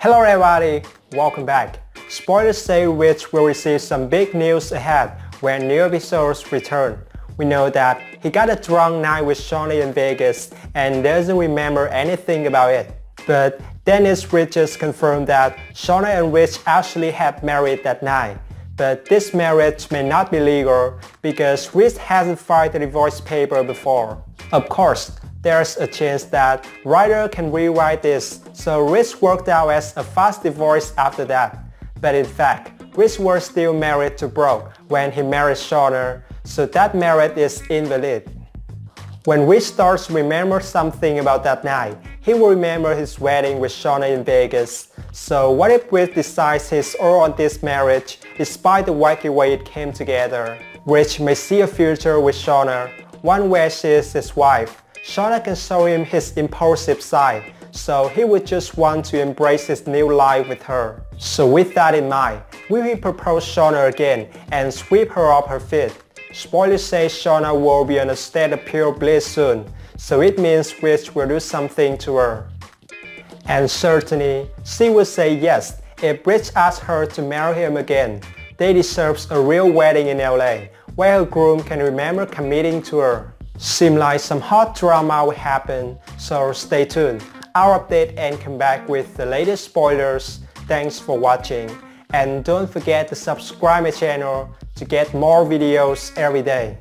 Hello everybody, welcome back. Spoilers say Ridge will receive some big news ahead when new episodes return. We know that he got a drunk night with Shauna in Vegas and doesn't remember anything about it. But Denise Richards confirmed that Shauna and Ridge actually had married that night. But this marriage may not be legal because Ridge hasn't filed a divorce paper before. Of course, there's a chance that writer can rewrite this, so Ridge worked out as a fast divorce after that. But in fact, Ridge was still married to Brooke when he married Shauna, so that marriage is invalid. When Ridge starts to remember something about that night, he will remember his wedding with Shauna in Vegas. So what if Ridge decides he's all on this marriage despite the wacky way it came together? Ridge may see a future with Shauna, one where she is his wife, Shauna can show him his impulsive side, so he would just want to embrace his new life with her. So with that in mind, will he propose Shauna again and sweep her off her feet? Spoilers say Shauna will be in a state of pure bliss soon, so it means Ridge will do something to her. And certainly, she will say yes if Ridge asks her to marry him again. They deserve a real wedding in LA, where a groom can remember committing to her. Seem like some hot drama will happen, so stay tuned. I'll update and come back with the latest spoilers. Thanks for watching. And don't forget to subscribe my channel to get more videos every day.